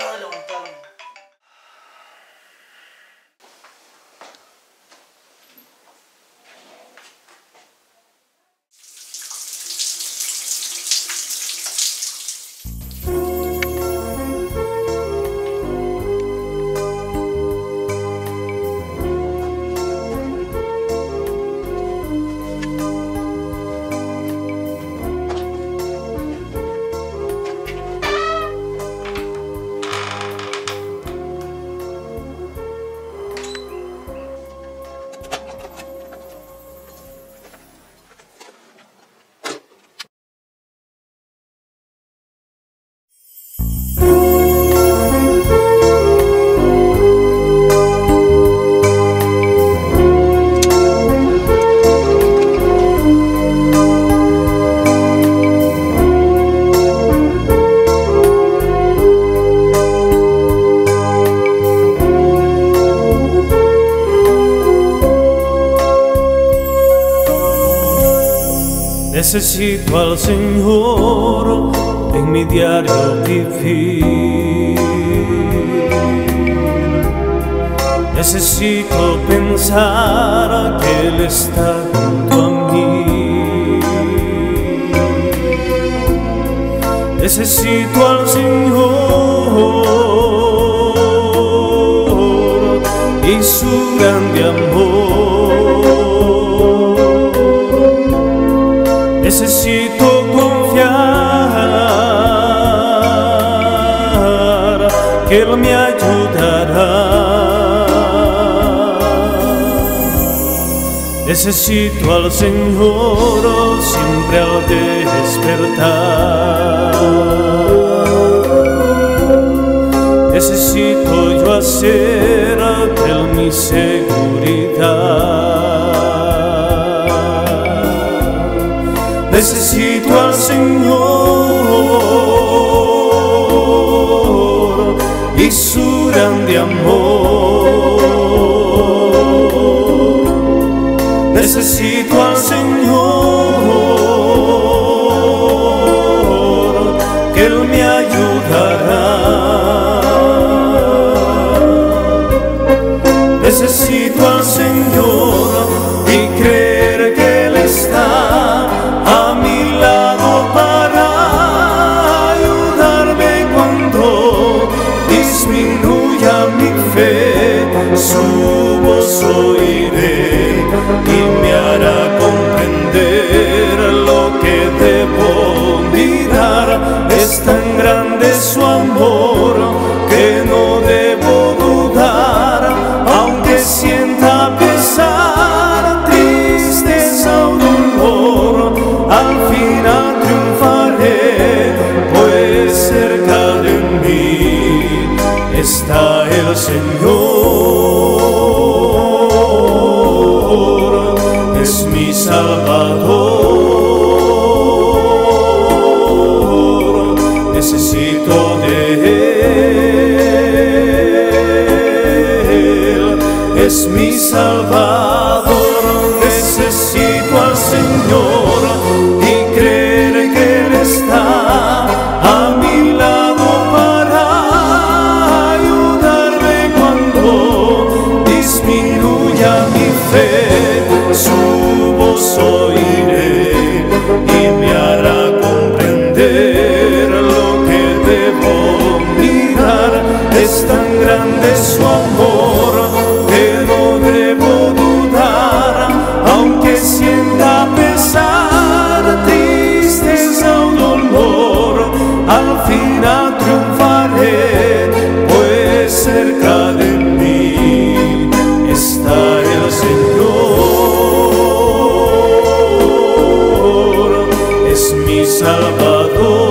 so long term. Necesito al Señor en mi diario vivir. Necesito pensar que Él está junto a mí. Necesito al Señor y su grande amor. Necesito confiar que Él me ayudará. Necesito al Señor siempre al despertar. Necesito al Señor y su grande amor. Necesito al Señor su voz oiré y me hará comprender lo que debo mirar. Es tan grande su amor está el Señor. Salvador, necesito de Él, es mi Salvador, cerca de mí está el Señor, es mi Salvador.